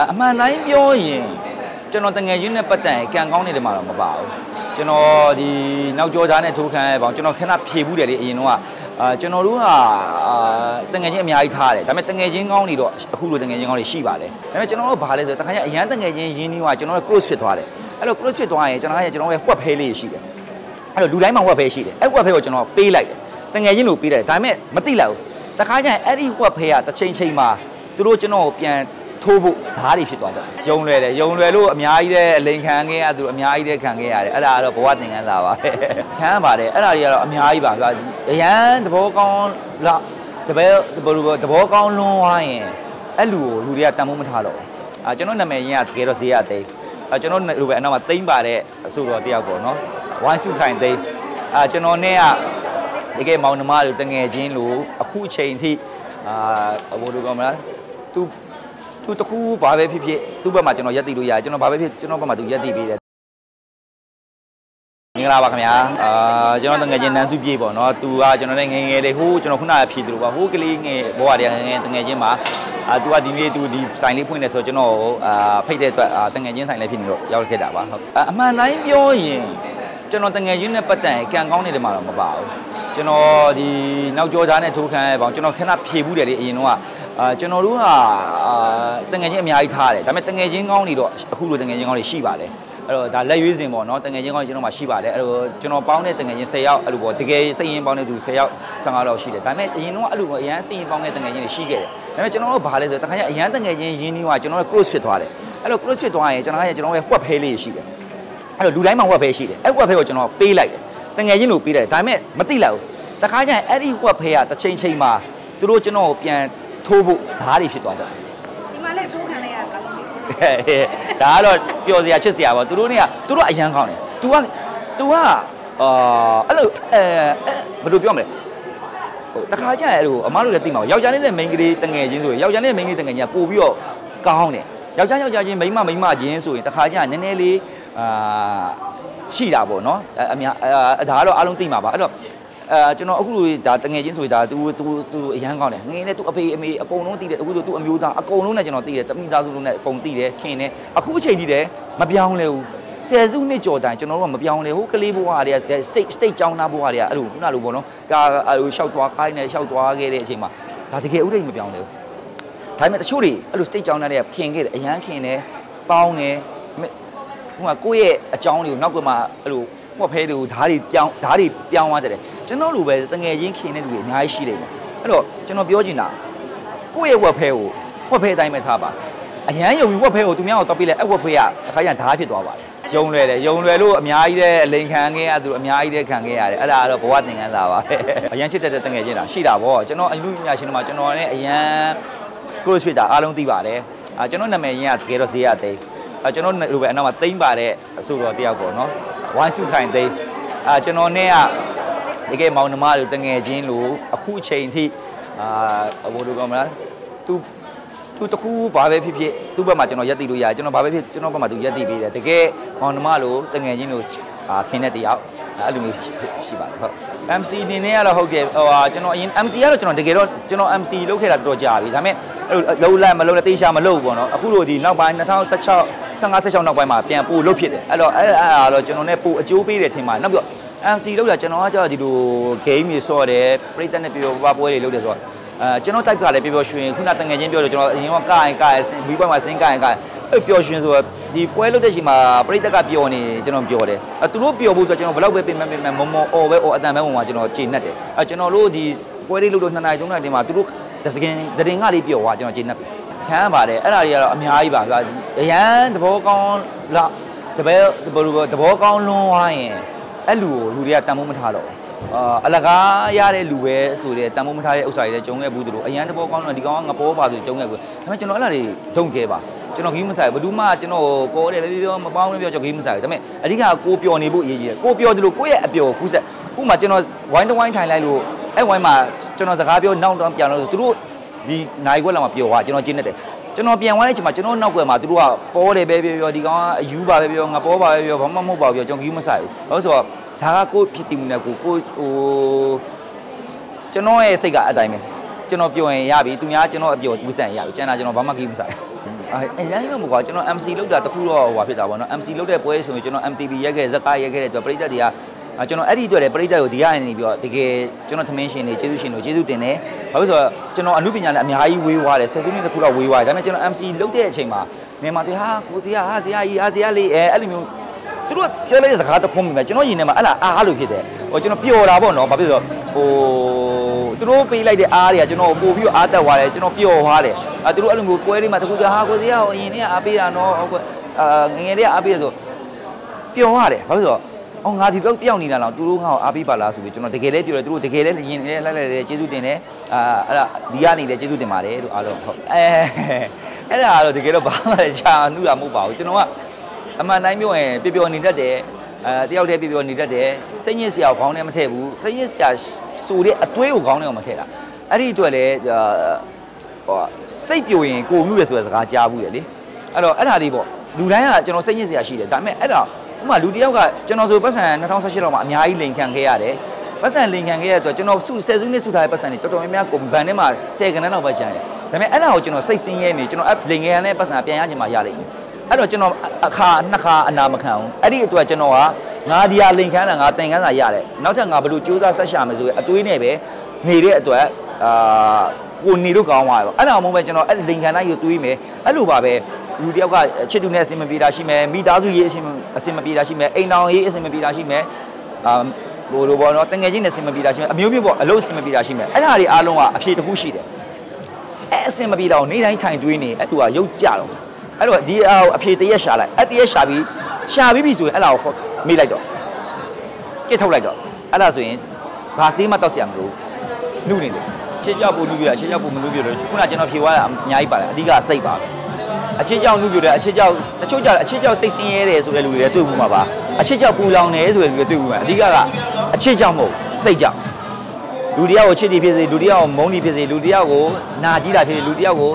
အမှန်တိုင်းပြောရင်ကျွန်တော်တငယ်ချင်းနဲ့ပတ်သက်ရင်ကံကောင်းနေတယ်မှာတော့မပါဘူးကျွန်တော်ဒီနောက်ကျောသားနဲ့ထိုးခံရပါကျွန်တော်ခဏဖြေဘူးတယ်လေအရင်တော့အာကျွန်တော်တို့ကအာတငယ်ချင်းအများကြီးထားတယ်ဒါပေမဲ့တငယ်ချင်းကောင်းနေတော့အခုလိုတငယ်ချင်းကောင်းတွေရှိပါတယ်ဒါပေမဲ့ကျွန်တော်တို့ဘာလဲဆိုတော့တခါကျအရန်တငယ်ချင်းရင်းနှီးကကျွန်တော်တို့ close ဖြစ်သွားတယ်အဲ့လို close ဖြစ်သွားရင်ကျွန်တော်ကကျွန်တော်ရဲ့ web page လေးရှိတယ်အဲ့လိုလူတိုင်းမှာ web page ရှိတယ်အဲ့ web page ကိုကျွန်တော်ပေးလိုက်တယ်တငယ်ချင်းလို့ပေးလိုက်တယ်ဒါပေမဲ့မသိလိုက်ဘူးတခါကျရင်အဲ့ဒီ web page ကတစ်ချိန်ချိန်မှာသူတို့ကျွန်တော်ကိုပြန် ထိုးဖို့ဓာတ်တွေဖြစ်သွားကြတယ်။ယုံလွယ်တယ်။ယုံလွယ်လို့အများကြီးတဲ့အလိန်ခံခဲ့ရသူအများကြီးတဲ့ခံခဲ့ရတယ်။အဲ့ဒါကတော့ဘဝသင်ခန်းစာပါပဲ။ခံရပါတယ်။အဲ့ဒါတွေကတော့အများကြီးပါ။အရန်သဘောကောင်းလားတပည့်ဘယ်လိုသဘောကောင်းလွန်းသွားရင်အဲ့လူကိုလူတွေကတန်ဖိုးမထားတော့ဘူး။အာကျွန်တော်နာမည်ရင်းကတကယ်တော့ဈေးရသိ။အာကျွန်တော်လိုပဲအနောက်မှာတိမ့်ပါတဲ့အဆိုတော်တယောက်ပေါ့နော်။ဝိုင်းစုခိုင်သိ။အာကျွန်တော်နဲ့ကတကယ်မောင်နှမတို့တငယ်ချင်းလို့အခုအချိန်ထိအာဘယ်လိုကောမလားသူ သူတခုဘာပဲဖြစ်ဖြစ်သူ့ဘက်မှာကျွန်တော်ရက်တည်လို့ရတယ်ကျွန်တော်ဘာပဲဖြစ်ကျွန်တော်ဘက်မှာသူရက်တည်ပေးတယ်မင်္ဂလာပါခင်ဗျာအာကျွန်တော်တငယ်ချင်းနန်းစုပြေပေါ့နော်သူကကျွန်တော်နဲ့ငယ်ငယ်လေးဟိုးကျွန်တော်ခုနကဖြည့်သူလို့ပါဟိုးကလေးငယ်ဘောရတဲ့ငယ်ငယ်တငယ်ချင်းမှာအာသူကဒီနေ့သူဒီဆိုင်လေးဖွင့်နေဆိုကျွန်တော်အာဖိတ်တဲ့အတွက်တငယ်ချင်းဆိုင်လေးဖြစ်နေတော့ရောက်ခဲ့တာပါဟုတ်အမှန်တိုင်းပြောရင်ကျွန်တော်တငယ်ချင်းနဲ့ပတ်သက်ရင်ကံကောင်းနေတယ်မှာတော့မပါဘူးကျွန်တော်ဒီနောက်ကျောသားနဲ့ထိုးခံရပါကျွန်တော်ခဏဖြည့်ဘူးတယ်လေအရင်တော့ အာကျွန်တော်တို့ကအာတငယ်ချင်းအများကြီးထားတယ်ဒါပေမဲ့တငယ်ချင်းကောင်းနေတော့အခုလိုတငယ်ချင်းကောင်းတွေရှိပါတယ်အဲ့တော့ဒါလက်ရွေးစင်ပေါ့နော်တငယ်ချင်းကောင်းကျွန်တော်မှရှိပါတယ်အဲ့တော့ကျွန်တော်ပေါင်းတဲ့တငယ်ချင်း10ယောက်အဲ့လိုပေါ့တကယ်စိတ်ရင်းပေါင်းတဲ့သူ10ယောက်15လောက်ရှိတယ်ဒါပေမဲ့အရင်တော့အဲ့လိုပေါ့အရန်စိတ်ရင်းပေါင်းတဲ့တငယ်ချင်းတွေရှိခဲ့တယ်ဒါပေမဲ့ကျွန်တော်တို့ဘာလဲဆိုတော့တခါကျအရန်တငယ်ချင်းရင်းနှီးကကျွန်တော်တို့ close ဖြစ်သွားတယ်အဲ့လို close ဖြစ်သွားရင်ကျွန်တော်ကကျွန်တော်ရဲ့ web page လေးရှိတယ်အဲ့လိုလူတိုင်းမှာ web page ရှိတယ်အဲ့ web page ကိုကျွန်တော်ပေးလိုက်တယ်တငယ်ချင်းလို့ပေးလိုက်တယ်ဒါပေမဲ့မသိလိုက်ဘူးတခါကျရင်အဲ့ဒီ web page ကတစ်ချိန်ချိန်မှာသူတို့ကျွန်တော်ကိုပြန် ထိုးဖို့ဓာတ်တွေဖြစ်သွားကြတယ်ဒီမှာလည်းထိုးခံလိုက်ရတာလို့ဒါကတော့ပျော်စရာချစ်စရာပေါ့သူတို့เนี่ยသူတို့အရန်ကောင်းတယ် तू က तू ကအာအဲ့လိုအဲဘယ်လိုပြောမလဲဟိုတခါကျရင်အဲ့လိုအမားတို့လည်းသိမှာယောက်ျားလေးနဲ့မိန်းကလေးတငယ်ချင်းဆိုရင်ယောက်ျားလေးနဲ့မိန်းကလေးတငယ်ချင်းကပို့ပြီးတော့ကောင်းတယ်ယောက်ျားယောက်ျားချင်းမိန်းမမိန်းမချင်းဆိုရင်တခါကျရင်နည်းနည်းလေးအာရှိတာပေါ့နော်အများဒါကတော့အားလုံးသိမှာပါအဲ့တော့ အဲကျွန်တော်အခုလိုဒါတငယ်ချင်းဆိုရင်ဒါသူသူသူအရန်ကောင်းတယ်ငယ်နဲ့သူအဖေအမေအကုန်လုံးသိတယ်အခုဆိုသူအမျိုးသားအကုန်လုံးနဲ့ကျွန်တော်သိတယ်တမိသားစုလုံးနဲ့အကုန်သိတယ်ခင်တယ်အခုအချိန်ကြီးတယ်မပြောင်းလဲဘူးဆယ်စုနှစ်ကျော်တိုင်ကျွန်တော်တို့ကမပြောင်းလဲဟိုကလေးဘဝတွေက state state ကျောင်းသားဘဝတွေကအဲ့လိုခုနလိုပေါ့နော်ကာအဲ့လိုရှောက်သွားခိုင်းနေရှောက်သွားခဲ့တဲ့အချိန်မှာဒါတကယ်ဥဒိတ်မပြောင်းလဲဘူးဒါပေမဲ့တချို့တွေအဲ့လို state ကျောင်းသားတွေကခင်ခဲ့တယ်အရန်ခင်တယ်ပေါင်းတယ်ဟိုကကိုယ့်ရဲ့အကြောင်းတွေကိုနောက်ကမှအဲ့လိုဟော့ဖဲတွေကိုဓာတ်တွေပြောင်းဓာတ်တွေပြောင်းသွားတယ် ကျွန်တော်လိုပဲတငယ်ချင်းခင်တဲ့လူတွေအများကြီးရှိတယ်ပေါ့အဲ့တော့ကျွန်တော်ပြောချင်တာကိုယ့်ရဲ့ဝက်ဖဲကိုဝက်ဖဲအတိုင်းပဲထားပါအရန်ယုံပြီးဝက်ဖဲကိုသူများကိုတောက်ပြလိုက်အဲ့ဝက်ဖဲကအခါကျဓာတ်ဖြစ်သွားပါတယ်ယုံလွယ်တယ်ယုံလွယ်လို့အများကြီးတဲ့အလိန်ခံခဲ့ရသူအများကြီးတဲ့ခံခဲ့ရတယ်အဲ့ဒါကတော့ဘဝသင်ခန်းစာပါအရန်ချစ်တဲ့တငယ်ချင်းတာရှိတာဗောကျွန်တော်အလူညာရှင်တို့မှာကျွန်တော်နဲ့အရန် close ဖြစ်တာအားလုံးသိပါတယ်အာကျွန်တော်နာမည်ရင်းကတကယ်တော့ဈေးရသိအာကျွန်တော်လိုပဲအနောက်မှာတိမ့်ပါတဲ့အဆိုတော်တယောက်ပေါ့နော်ဝိုင်းစုခိုင်သိအာကျွန်တော်နဲ့က တကယ်မောင်နှမတို့တငယ်ချင်းလို့အခုအချိန်ထိအာဘိုးတို့ကမလားသူသူတခုဘာပဲဖြစ်ဖြစ်သူ့ဘက်မှာကျွန်တော်ရက်တည်လို့ရတယ်ကျွန်တော်ဘာပဲဖြစ်ကျွန်တော်ဘက်မှာသူရက်တည်ပေးတယ်တကယ်မောင်နှမလို့တငယ်ချင်းလို့အာခင်းတဲ့တယောက်အဲ့လိုမျိုးရှိပါတယ်ဟုတ် MC နေနေရတော့ဟုတ်ကဲ့ဟိုဟာကျွန်တော်အရင် MC ကတော့ကျွန်တော်တကယ်တော့ကျွန်တော် MC လုပ်ခဲ့တာတော်ကြာပြီဒါပေမဲ့အဲ့လိုလုံးလန့်မလုံးနဲ့တေးရှာမလုပ်ဘူးပေါ့နော်အခုလိုဒီနောက်ပိုင်း2016 15 16နောက်ပိုင်းမှာပြန်ပို့လုပ်ဖြစ်တယ်အဲ့တော့အဲ့အဲ့ဒါတော့ကျွန်တော်နဲ့ပို့အကျိုးပေးတယ်ထင်ပါနောက်ပြီးတော့ MC လောက်တာကျွန်တော်ကကြောက်ဒီလို game တွေဆော့တယ်ပရိသတ်နဲ့ပြောပါပွဲတွေလုပ်တယ်ဆိုတော့အဲကျွန်တော် type ကလည်းပြောပြောရွှင်ခုနတငယ်ချင်းပြောလို့ကျွန်တော်အရင်ကကရင်ကရင်ဘီပွဲမှာစင်းကရင်ကရင်အဲ့ပျော်ရွှင်ဆိုတော့ဒီပွဲလုပ်တဲ့ချိန်မှာပရိသတ်ကပျော်နေကျွန်တော်ပျော်တယ်အဲသူတို့ပျော်ဖို့ဆိုကျွန်တော်ဘယ်လောက်ပဲပြင်မဲ့ပြင်မဲ့မမောအော်ပဲအော်အတန်ပဲဝင်မှာကျွန်တော်ချိန်နှက်တယ်အဲကျွန်တော်တို့ဒီပွဲလေးလုပ်လို့2နာရီ3နာရီတင်မှာသူတို့တစကင်တရင်ကလေးပျော်သွားကျွန်တော်ချိန်နှက်ပြီခံရပါတယ်အဲ့ဒါတွေကတော့အများကြီးပါဗျာအရန်သဘောကောင်းလားတပည့်ဘယ်လိုသဘောကောင်းလွန်းသွားရင် အဲ့လူကိုလူတွေကတန်ဖိုးမထားတော့အာအလကားရတဲ့လူပဲဆိုတဲ့တန်ဖိုးမထားတဲ့ဥစ္စာတွေလည်းကျုံခဲ့ဘူးသူတို့အရန်သဘောကောင်းလို့ဒီကောင်ကငပိုးပါဆိုကျုံခဲ့ဘူးဒါပေမဲ့ကျွန်တော်အဲ့ဒါတွေဒုံခဲ့ပါကျွန်တော်ဂိမ်းမဆိုင်ဘယ်သူမှကျွန်တော်ပေါ်တယ်လည်းပြောမပေါင်းလည်းပြောကျွန်တော်ဂိမ်းမဆိုင်ဒါပေမဲ့အဓိကကိုပျော်နေဖို့အရေးကြီးတယ်ကိုပျော်တယ်လို့ကိုယ့်ရဲ့အပျော်ကူးဆက်ခုမှကျွန်တော်ဝိုင်းတဝိုင်းထိုင်လိုက်လို့အဲ့ဝိုင်းမှာကျွန်တော်စကားပြောနောက်တော့ပြန်လို့သူတို့ဒီနိုင်ခွက်လာမှာပျော်သွားကျွန်တော်ကျင်းနေတယ် ကျွန်တော်ပြန်သွားတဲ့အချိန်မှာကျွန်တော်နောက်ွယ်မှာသူတို့ကပေါ်တယ်ပဲပြောပြောဒီကောင်ကအယူပါပဲပြောငါပေါ်ပါပဲပြောဘာမှမဟုတ်ပါဘူးပြောကျွန်တော်ကြီးမဆိုင်ဘူးလို့ဆိုတော့ဒါကကိုဖြစ်တည်မှုနဲ့ကိုကိုဟိုကျွန်တော်ရဲ့စိတ်ကအတိုင်းပဲကျွန်တော်ပြောရင်ရပြီသူများကျွန်တော်အပြောဝိဆန်ရပြီကျန်တာကျွန်တော်ဘာမှကြီးမဆိုင်အအဲအရင်ကမကွာကျွန်တော် MC လောက်တာတခုတော့ဟိုဟာဖြစ်တာပေါ့နော် MC လောက်တဲ့ပွဲဆိုရင်ကျွန်တော် MTV ရိုက်ခဲ့ဇက်ကားရိုက်ခဲ့တဲ့အတွက်ပရိသတ်တွေကအာ ကျွန်တော်အဲ့ဒီအတွက်လည်းပရိသတ်ကိုဒီကနေပြီးတော့တကယ်ကျွန်တော်သမင်းရှင်တွေကျေးဇူးရှင်တွေကျေးဇူးတင်တယ်ဘာလို့ဆိုတော့ကျွန်တော်အမှုပညာလည်းအများကြီးဝေးသွားတယ်ဆယ်စုနှစ်တစ်ခုတော့ဝေးသွားတယ်ဒါပေမဲ့ကျွန်တော် MC လုပ်တဲ့အချိန်မှာမြန်မာတွေဟာကိုစီဟာဟာစီဟာကြီးဟာစီဟာလေးအဲအဲ့လိုမျိုးသူတို့ပြောလိုက်တဲ့စကားတစ်ခုမြင်မယ်ကျွန်တော်ရင်ထဲမှာအဲ့လားအားလို့ဖြစ်တယ်ဟိုကျွန်တော်ပျော်တာပေါ့နော်ဘာဖြစ်လို့ဟိုသူတို့ပေးလိုက်တဲ့အားတွေကကျွန်တော်ပို့ပြီးအားတက်သွားတယ်ကျွန်တော်ပျော်သွားတယ်အဲသူတို့အဲ့လိုမျိုးပွဲလေးမှာတခုကြဟာကိုစီဟာဟိုအရင်ကအားပေးတာနော်ဟုတ်ကဲ့အာငငယ်လေးအားပေးရဆိုပျော်ရတယ်ဘာဖြစ်လို့ အော်ငါဒီတော့တယောက်နေတာလားသူတို့ငါ့ကိုအားပေးပါလားဆိုပြီးကျွန်တော်တကယ်လဲပြောတယ်သူတို့တကယ်လဲရင်လဲလိုက်လိုက်တယ်ကျေးဇူးတင်တယ်အာအဲ့ဒါဒီကနေလဲကျေးဇူးတင်ပါတယ်လို့အားလုံးဟုတ်အဲအဲ့ဒါကတော့တကယ်တော့ဘာမှချာနှူတာမဟုတ်ပါဘူးကျွန်တော်ကအမှန်တိုင်းပြောရင်ပျော်ပျော်နေတတ်တယ်အဲတယောက်တည်းပျော်ပျော်နေတတ်တယ်စိတ်ညစ်စရာကိုခေါင်းထဲမထည့်ဘူးစိတ်ညစ်စရာဆိုတဲ့အတွေးကိုခေါင်းထဲကိုမထည့်တာအဲ့ဒီအတွက်လဲဟိုစိတ်ပြိုရင်ကိုမှုရဆိုတဲ့စကားကြားဘူးရလေအဲ့တော့အဲ့ဒါလေးပေါ့လူတိုင်းကကျွန်တော်စိတ်ညစ်စရာရှိတယ်ဒါပေမဲ့အဲ့ဒါ ဥပမာလူတယောက်ကကျွန်တော်ဆိုပတ်စံ2018လောက်မှာအများကြီးလိန်ခံခဲ့ရတယ်ပတ်စံလိန်ခံခဲ့ရတဲ့အတွက်ကျွန်တော်စုဆယ်စုနှစ်စုထားတဲ့ပတ်စံတွေတော်တော်များများကိုဘန်ထဲမှာ10ခန်းလောက်ပဲကျန်တယ်ဒါပေမဲ့အဲ့ဒါကိုကျွန်တော်စိတ်ဆင်းရဲနေကျွန်တော်အလိန်ခံရတဲ့ပတ်စံပြန်ရချင်မှရလိမ့်မယ်အဲ့တော့ကျွန်တော်အခါနှစ်ခါအနာမခံဘူးအဲ့ဒီအတွက်ကျွန်တော်ကငါဒီဟာလိန်ခမ်းတာငါတင်ခမ်းစာရတယ်နောက်ထပ်ငါဘယ်လိုစူးစမ်းဆက်ရှာမယ်ဆိုရင်အတွေးနဲ့ပဲနေတဲ့အတွက်အာကိုနေလို့ကောင်းသွားတယ်ပေါ့အဲ့ဒါမှမဟုတ်ပဲကျွန်တော်အဲ့လိန်ခမ်းတိုင်းကိုတွေးမယ်အဲ့လိုပါပဲ လူတယောက်ကချစ်သူနဲ့အဆင်မပြေတာရှိမယ်မိသားစုရေးအဆင်အဆင်မပြေတာရှိမယ်အိမ်တော်ရေးအဆင်မပြေတာရှိမယ်အာဟိုလိုပေါ့နော်တငယ်ချင်းနဲ့အဆင်မပြေတာရှိမယ်အမျိုးမျိုးပေါ့အလုပ်အဆင်မပြေတာရှိမယ်အဲ့ဒါတွေအားလုံးကအဖြေတစ်ခုရှိတယ်အဲ့အဆင်မပြေတာကိုနေ့တိုင်းထိုင်တွေးနေအဲ့သူကရုပ်ကြတော့အဲ့တော့ဒီအဖြေတရက်ရှာလိုက်အဲ့တရက်ရှာပြီးရှာပြီးပြီဆိုရင်အဲ့လာကိုမေးလိုက်တော့ကစ်ထုတ်လိုက်တော့အဲ့ဒါဆိုရင်ဘာစေးမှတောက်ဆရာမလို့နှုနေတယ်ချစ်ကြောက်ဖို့နှုပြတာချစ်ကြောက်ဖို့မနှုပြတော့ခုနကကျွန်တော်ဖြေသွားတာအများကြီးပါတယ်အဓိကစိတ်ပါပဲ အချစ်ကြောက်နှုပြတယ်အချစ်ကြောက်တချို့ကြအချစ်ကြောက်စိတ်ဆင်းရဲတယ်ဆိုတဲ့လူတွေလည်းတွေ့ဘူးမှာပါအချစ်ကြောက်ပူလောင်တယ်ဆိုတဲ့လူတွေတွေ့ဘူးမှာအဓိကကအချစ်ကြောက်မဟုတ်စိတ်ကြောက်လူတယောက်ကိုချစ်တယ်ဖြစ်စေလူတယောက်ကိုမုန်းတယ်ဖြစ်စေလူတယောက်ကိုနာကြည့်တာဖြစ်စေလူတယောက်ကို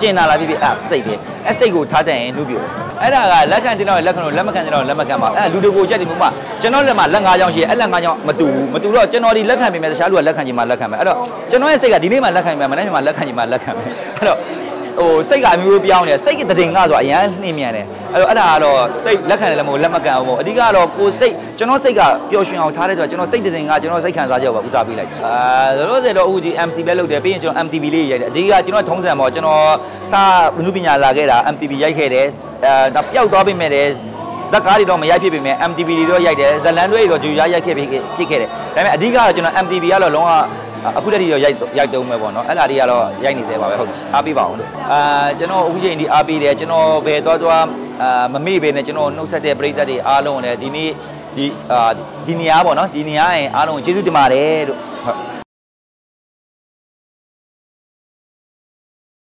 ကျင်နာလာဖြစ်ဖြစ်အဲ့စိတ်ပဲအဲ့စိတ်ကိုထားတတ်ရင်နှုပြတယ်အဲ့ဒါကလက်ခံတင်တော့လက်ခံလို့လက်မခံတင်တော့လက်မခံပါအဲ့လူတွေကိုကြက်တယ်မမကျွန်တော်လက်မှာလက်၅ချောင်းရှိရဲ့အဲ့လက်၅ချောင်းမတူဘူးမတူတော့ကျွန်တော်ဒီလက်ခံပေးမယ်တခြားလူကလက်ခံချင်မှလက်ခံမယ်အဲ့တော့ကျွန်တော်ရဲ့စိတ်ကဒီနေ့မှလက်ခံမယ်မနေ့မှလက်ခံချင်မှလက်ခံမယ်အဲ့တော့ ဟိုစိတ်ကအမျိုးမျိုးပြောင်းနေစိတ်ကတည်ငါဆိုအရန်နှင်းမြန်တယ်အဲ့တော့အဲ့ဒါကတော့စိတ်လက်ခံတယ်လည်းမဟုတ်လက်မခံဘူးပေါ့အဓိကတော့ကိုစိတ်ကျွန်တော်စိတ်ကပျော်ရွှင်အောင်ထားတဲ့အတွက်ကျွန်တော်စိတ်တည်ငါကျွန်တော်စိတ်ခံစားချက်ကိုဦးစားပေးလိုက်တယ်အာလောလောဆယ်တော့အခုဒီ MC ပဲလုပ်တယ်ပြီးရင်ကျွန်တော် MTV လေးရိုက်တယ်အဓိကကျွန်တော်ထုံးစံပေါ့ကျွန်တော်စာဘနုပညာလာခဲ့တာ MTV ရိုက်ခဲ့တယ်အဲဒါပျောက်သွားပြီမဲ့တယ်ဇက်ကားတွေတော့မရိုက်ဖြစ်ပေမဲ့ MTV တွေတော့ရိုက်တယ်ဇလန်တွေတော့ဂျူရရိုက်ခဲ့ဖြစ်ဖြစ်ခဲ့တယ်ဒါပေမဲ့အဓိကတော့ကျွန်တော် MTV ကတော့လုံးဝ အခုတည်းကတော့ရိုက်ရိုက်တုံးပဲပေါ့နော်အဲ့လာတွေကတော့ရိုက်နေသေးပါပဲဟုတ်အားပေးပါအောင်လို့အာကျွန်တော်အခုချိန်ဒီအားပေးတယ်ကျွန်တော်ဘယ်သွားသွားအာမမေ့ပဲနဲ့ကျွန်တော်နှုတ်ဆက်တဲ့ပရိသတ်တွေအားလုံးလည်းဒီနေ့ဒီအာဒီနေရာပေါ့နော်ဒီနေရာရင်အားလုံးကျေးဇူးတင်ပါတယ်လို့ဟုတ်